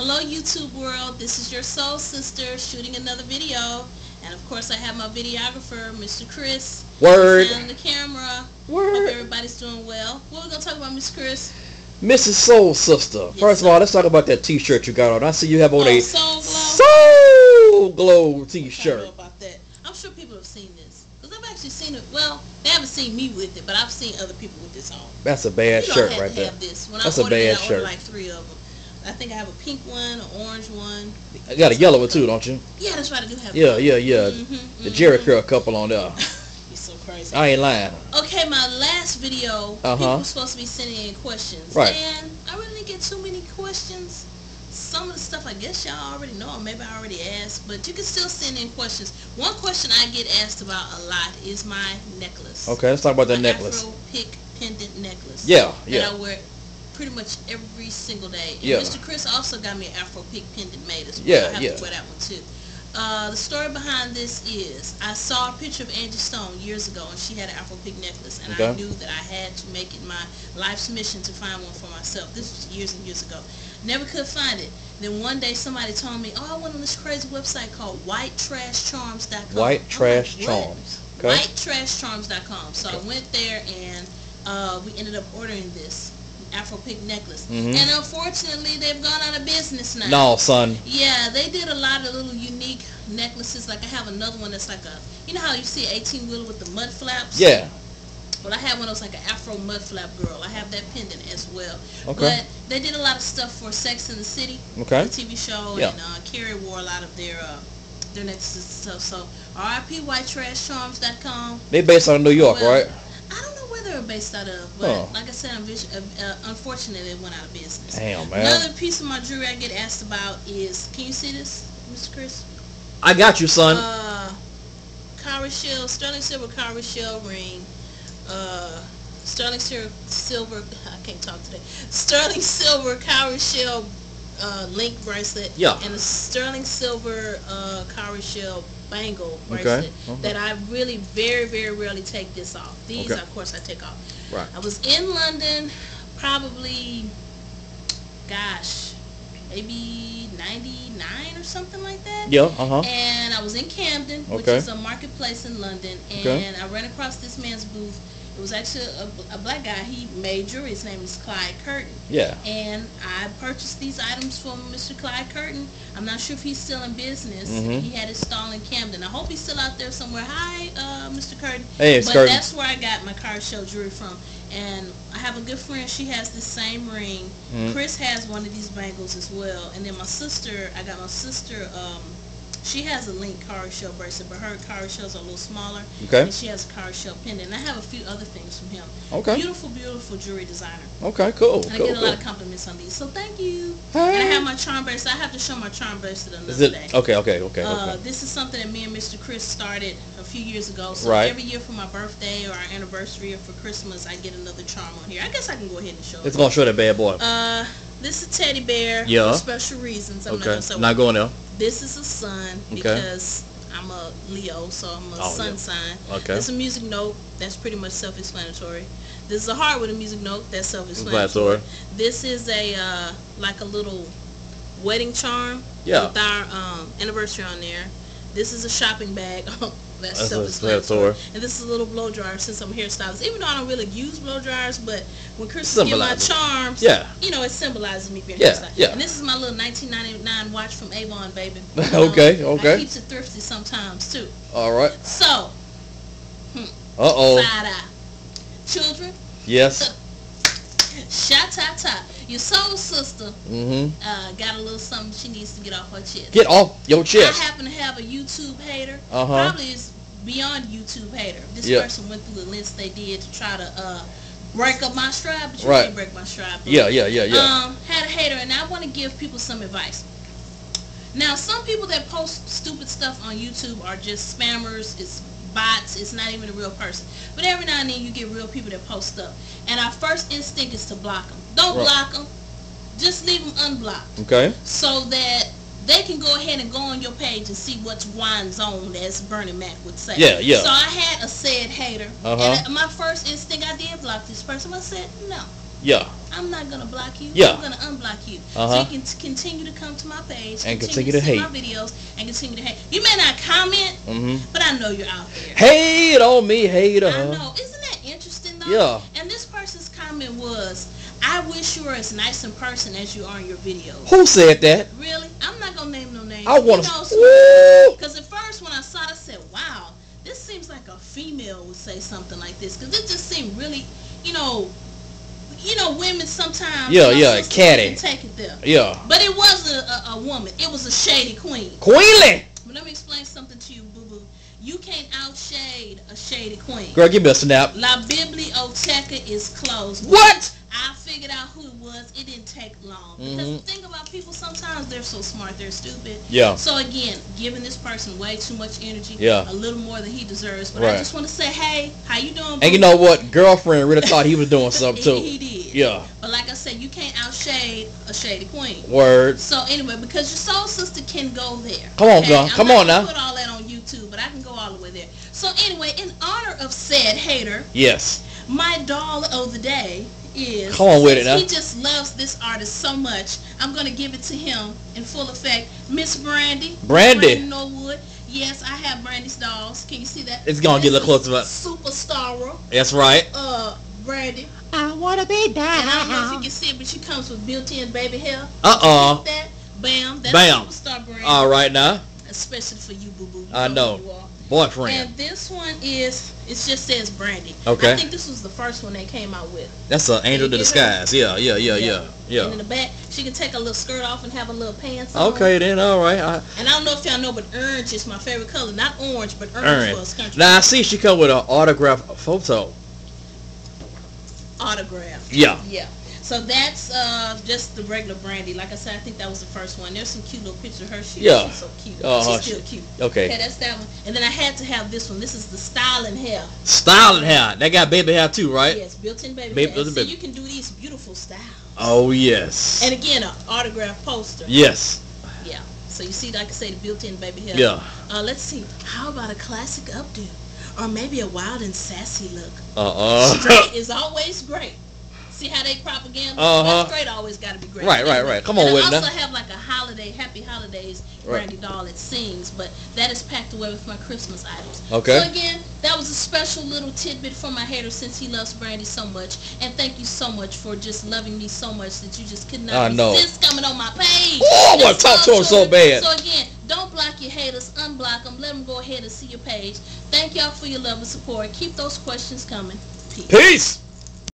Hello YouTube world, this is your soul sister shooting another video. And of course I have my videographer, Mr. Chris. Word. On the camera. Word. Hope everybody's doing well. What are we going to talk about, Mr. Chris? Mrs. Soul Sister. Yes, First of all, let's talk about that t-shirt you got on. I see you have on Oh, a Soul Glo. Soul Glo t-shirt. about that. I'm sure people have seen this. Because I've actually seen it. Well, they haven't seen me with it, but I've seen other people with this on. That's a bad you don't shirt have right to there. have this. When That's I a it, bad I shirt. like three of them. I think I have a pink one, an orange one. I got a yellow one too, don't you? Yeah, that's right. I do have Yeah, one. yeah, yeah. Mhm, The Jheri mhm. Curl couple on there. You're so crazy. I ain't lying. Okay, my last video, Uh-huh. people were supposed to be sending in questions. Right. And I really didn't get too many questions. Some of the stuff I guess y'all already know, or maybe I already asked, but you can still send in questions. One question I get asked about a lot is my necklace. Okay, let's talk about that My necklace. Afro pick pendant necklace. Yeah, That yeah. I wear pretty much every single day. And Yeah. Mr. Chris also got me an Afro pick pendant made as well. Yeah, I have yeah. to wear that one too. Uh, the story behind this is I saw a picture of Angie Stone years ago and she had an Afro pick necklace and I knew that I had to make it my life's mission to find one for myself. This was years and years ago. Never could find it. Then one day somebody told me, oh, I went on this crazy website called whitetrashcharms.com. White trash like, charms. Okay. whitetrashcharms.com. So I went there and uh, we ended up ordering this Afro pick necklace. Mhm. And unfortunately, they've gone out of business now. No, son. Yeah, they did a lot of little unique necklaces. Like I have another one that's like a, you know how you see 18 wheeler with the mud flaps? Yeah. Well, I have one that was like an Afro mud flap girl. I have that pendant as well. Okay. But they did a lot of stuff for Sex in the City, Okay. the TV show, Yeah. and uh, Carrie wore a lot of their uh, their necklaces and stuff. So RIP White Trash whitetrashcharms.com. They based out of New York, Well, right? I don't know where they were based out of, but Oh. like I said, I'm vis- uh, uh, unfortunately, it went out of business. Damn, man. Another piece of my jewelry I get asked about is, can you see this, Mr. Chris? I got you, son. Uh, cowrie shell, sterling silver cowrie shell ring, uh, sterling silver, silver, I can't talk today, sterling silver cowrie shell uh, link bracelet, Yeah. and a sterling silver uh, cowrie shell bangle bracelet okay. that I really very, very rarely take this off. These, Okay. of course, I take off. Right. I was in London probably, gosh, maybe 99 or something like that. Yeah, uh-huh. And I was in Camden, which is a marketplace in London, and. I ran across this man's booth. It was actually a, a black guy. He made jewelry. His name is Clyde Curtin. Yeah. And I purchased these items from Mr. Clyde Curtin. I'm not sure if he's still in business. Mhm. He had his stall in Camden. I hope he's still out there somewhere. Hi, uh, Mr. Curtin. Hey, it's but Curtin. that's where I got my cowrie shell jewelry from. And I have a good friend. She has the same ring. Mhm. Chris has one of these bangles as well. And then my sister, I got my sister. Um, she has a link cowrie shell bracelet, but her cowrie shells are a little smaller. Okay. And she has a cowrie shell pendant. And I have a few other things from him. Okay. Beautiful, beautiful jewelry designer. Okay, cool. And I cool, get a cool. lot of compliments on these. So thank you. Hey. And I have my charm bracelet. I have to show my charm bracelet another Is it day. okay? Okay, okay, Uh, okay. this is something that me and Mr. Chris started a few years ago. So Right. every year for my birthday or our anniversary or for Christmas, I get another charm on here. I guess I can go ahead and show It's it. gonna show that bad boy. Uh, this is a teddy bear Yeah. for special reasons. I'm not okay. gonna say Not going there. This is a sun Okay. because I'm a Leo, so I'm a Oh, sun yeah. sign. Okay. It's a music note. That's pretty much self-explanatory. This is a heart with a music note. That's self-explanatory. Explanatory. This is a uh, like a little wedding charm Yeah. with our um, anniversary on there. This is a shopping bag. That's That's self-explanatory. And this is a little blow dryer since I'm a hairstylist. Even though I don't really use blow dryers, but when Chris give my charms, Yeah. you know, it symbolizes me being a Yeah, hairstylist. yeah. And this is my little 1999 watch from Avon, baby. Okay, okay. I keeps it thrifty sometimes too. All right. So, hmm, Uh oh. side eye. Children, Yes. sha-ta-ta. Your soul sister Mm-hmm. uh, got a little something she needs to get off her chest. Get off your chest. I happen to have a YouTube hater. Uh-huh. Probably is beyond YouTube hater. This Yeah. person went through the lengths they did to try to uh, break up my stride, but you Right. can't break my stride. boo. Yeah, yeah, yeah, yeah. Um, had a hater, and I want to give people some advice. Now, some people that post stupid stuff on YouTube are just spammers. It's bots. It's not even a real person. But every now and then you get real people that post stuff. And our first instinct is to block them. Don't Right. block them. Just leave them unblocked okay. so that they can go ahead and go on your page and see what's wine zone, as Bernie Mac would say. Yeah, yeah. So I had a said hater, Uh-huh. and my first instinct, I did block this person. I said no. Yeah. I'm not gonna block you. Yeah. I'm gonna unblock you. Uh-huh. So you can t- continue to come to my page And continue, continue to see hate. my videos and continue to hate. You may not comment, hmm but I know you're out there. Hate on me, hate I know. Isn't that interesting though? Yeah. And this person's comment was, "I wish you were as nice in person as you are in your videos." Who said that? Really? Gonna name no names. I want to. Because at first, when I saw it, I said, wow, this seems like a female would say something like this. Because it just seemed really, you know, you know, women sometimes. Yeah, you know, yeah, catty. Take it there. Yeah. But it was a, a, a woman. It was a shady queen. Queenly. But let me explain something to you, boo boo. You can't outshade a shady queen. Girl, give me a snap. La Biblioteca is closed. What? I figured out who it was. It didn't take long. Because Mhm. the thing about people, sometimes they're so smart, they're stupid. Yeah. So again, giving this person way too much energy, Yeah. a little more than he deserves. But Right. I just want to say, hey, how you doing? And you know what? Girlfriend really thought he was doing something too. he did. Yeah. But like I said, you can't outshade a shady queen. Words. So anyway, because your soul sister can go there. Come on, okay? girl. Come on now. Put all that on YouTube, but I can go all the way there. So anyway, in honor of said hater, Yes. my doll of the day is. Come on with it since now. He just loves this artist so much. I'm gonna give it to him in full effect. Miss Brandy. Brandy. Brandy Norwood. Yes, I have Brandy's dolls. Can you see that? It's gonna get a little closer, but- Superstar. That's right. Uh, Brandy. I wanna be And I don't know if you can see it, but she comes with built-in baby hair. Uh-uh. Like that. Bam. That's Bam. Superstar Brandy. All right now. Especially for you, boo boo. I know. who you are. Boyfriend. And this one is, it just says Brandy. Okay. I think this was the first one they came out with. That's an angel to disguise. Yeah, yeah, yeah, yeah, And in the back, she can take a little skirt off and have a little pants on. Okay then. All right. I, And I don't know if y'all know, but orange is my favorite color. Not orange, but orange, was country Now I see she come with an autograph photo. autograph. Yeah. Yeah. So that's uh, just the regular Brandy. Like I said, I think that was the first one. There's some cute little pictures of her. She, Yeah. She's so cute. Uh-huh. She's still cute. Okay. Okay, that's that one. And then I had to have this one. This is the styling hair. Styling hair. That got baby hair too, right? Yes, built-in baby, Baby- hair. built-in So baby. you can do these beautiful styles. Oh yes. And again, an autograph poster. Yes. Yeah. So you see, like I say, the built-in baby hair. Yeah. Uh, let's see. How about a classic updo? Or maybe a wild and sassy look. Uh uh Straight is always great. See how they propaganda? Uh-huh. Well, straight always got to be great. Right, right, right. Come on and with I it also have like a holiday, happy holidays Right. Brandy doll that sings, but that is packed away with my Christmas items. Okay. So again, that was a special little tidbit for my hater since he loves Brandy so much. And thank you so much for just loving me so much that you just could not I know. resist coming on my page. Oh, I wanna talk to him so bad. So again, don't block your haters, unblock them, let them go ahead and see your page. Thank y'all for your love and support. Keep those questions coming. Peace. Peace.